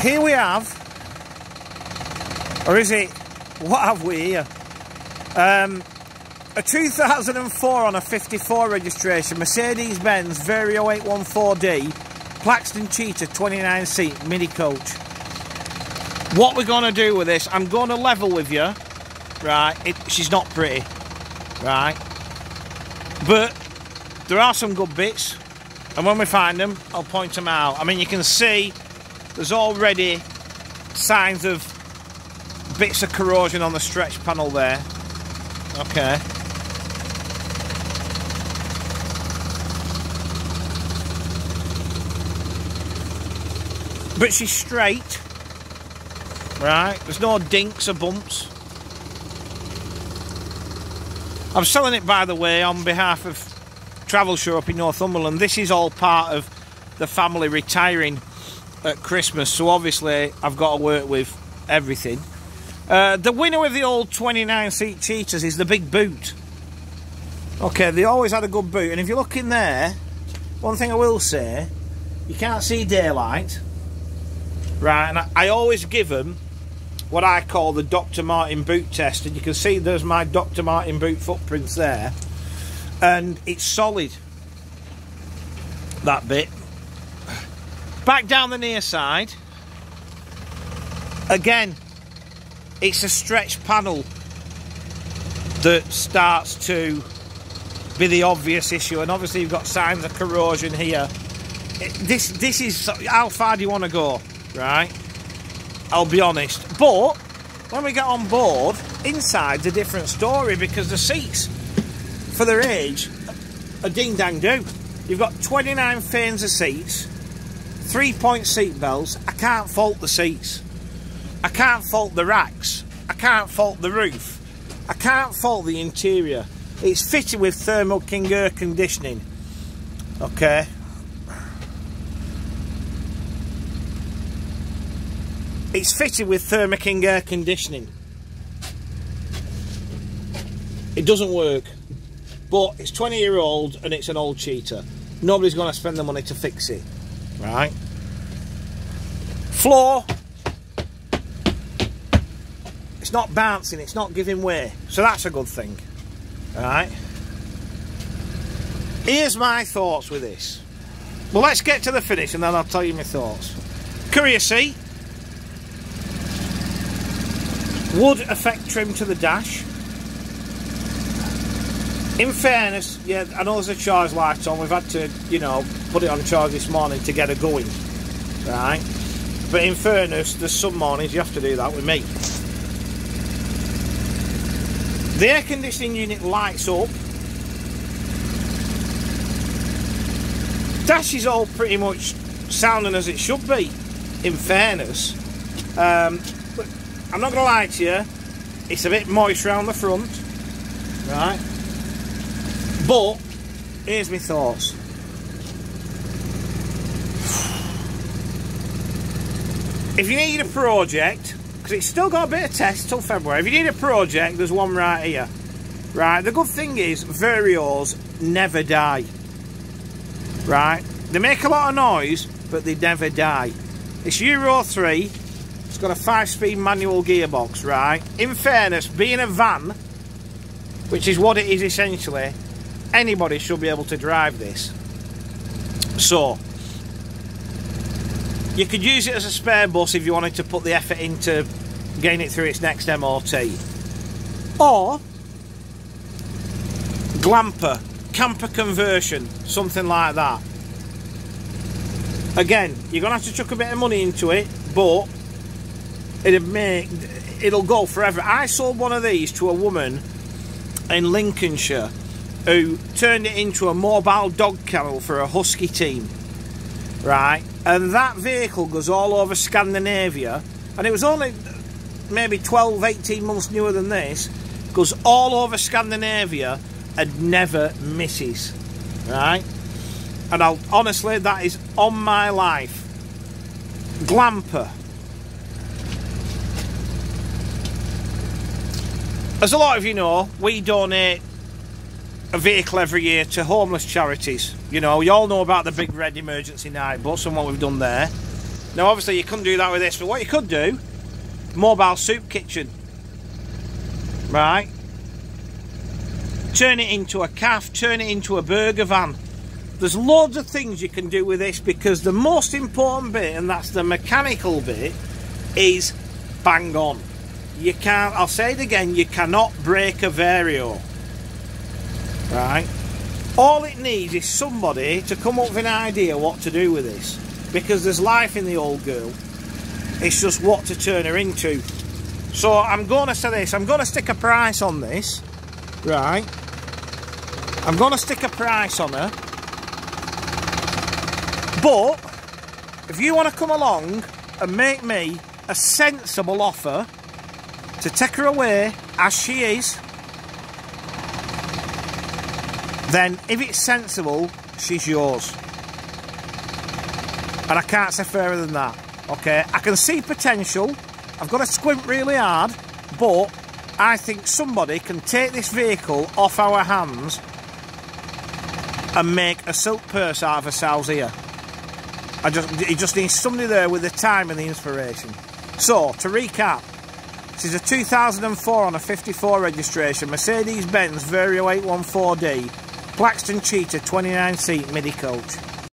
here we have, or is it, what have we here? Um, a 2004 on a 54 registration Mercedes-Benz Vario 814D Plaxton Cheetah 29 seat mini coach. What we're going to do with this, I'm going to level with you, right? It, she's not pretty, right? But there are some good bits, and when we find them, I'll point them out. I mean, you can see there's already signs of bits of corrosion on the stretch panel there. Okay. But she's straight. Right, there's no dinks or bumps. I'm selling it, by the way, on behalf of Travel Show up in Northumberland. This is all part of the family retiring at Christmas, so obviously I've got to work with everything. Uh, the winner of the old 29 seat Cheetahs is the big boot. Okay, they always had a good boot, and if you look in there, one thing I will say, you can't see daylight, right? And I, I always give them what I call the Dr. Martin boot test, and you can see there's my Dr. Martin boot footprints there, and it's solid. That bit. Back down the near side. Again, it's a stretch panel that starts to be the obvious issue, and obviously you've got signs of corrosion here. This this is how far do you want to go, right? I'll be honest. But when we get on board, inside's a different story because the seats, for their age, are ding dang do. You've got 29 fanes of seats, three point seat belts. I can't fault the seats. I can't fault the racks. I can't fault the roof. I can't fault the interior. It's fitted with Thermo King air conditioning. Okay. It's fitted with Thermo King air conditioning. It doesn't work. But it's 20 year old and it's an old Cheetah. Nobody's going to spend the money to fix it. Right? Floor. It's not bouncing, it's not giving way. So that's a good thing. Right? Here's my thoughts with this. Well, let's get to the finish and then I'll tell you my thoughts. Courier seat. would effect trim to the dash. In fairness, yeah, I know there's a charge light on. We've had to, you know, put it on charge this morning to get it going. Right? But in fairness, there's some mornings you have to do that with me. The air conditioning unit lights up. Dash is all pretty much sounding as it should be, in fairness. Um, but I'm not going to lie to you, it's a bit moist around the front, right? But, here's my thoughts. If you need a project, because it's still got a bit of test till February, if you need a project, there's one right here. Right, the good thing is, Varios never die. Right, they make a lot of noise, but they never die. It's Euro 3, it's got a 5-speed manual gearbox, right? In fairness, being a van, which is what it is essentially, anybody should be able to drive this. So, you could use it as a spare bus if you wanted to put the effort into getting it through its next MOT. Or, glamper, camper conversion, something like that. Again, you're going to have to chuck a bit of money into it, but it'll make, it'll go forever. I sold one of these to a woman in Lincolnshire who turned it into a mobile dog kennel for a husky team. Right? And that vehicle goes all over Scandinavia. And it was only maybe 12, 18 months newer than this. Goes all over Scandinavia and never misses. Right? And I'll honestly, that is on my life. Glamper. As a lot of you know, we donate a vehicle every year to homeless charities. You know, we all know about the Big Red Emergency Night Bus and what we've done there. Now obviously you couldn't do that with this, but what you could do, mobile soup kitchen. Right? Turn it into a calf, turn it into a burger van. There's loads of things you can do with this because the most important bit, and that's the mechanical bit, is bang on. You can't, I'll say it again, you cannot break a Vario. Right? All it needs is somebody to come up with an idea what to do with this. Because there's life in the old girl. It's just what to turn her into. So I'm going to say this. I'm going to stick a price on this. Right. I'm going to stick a price on her. But, if you want to come along and make me a sensible offer to take her away as she is, then if it's sensible, she's yours. And I can't say further than that. Okay, I can see potential. I've got to squint really hard, but I think somebody can take this vehicle off our hands and make a silk purse out of ourselves here. I just, it just needs somebody there with the time and the inspiration. So, to recap, this is a 2004 on a 54 registration Mercedes-Benz Vario 814D Plaxton Cheetah 29 seat midi coach.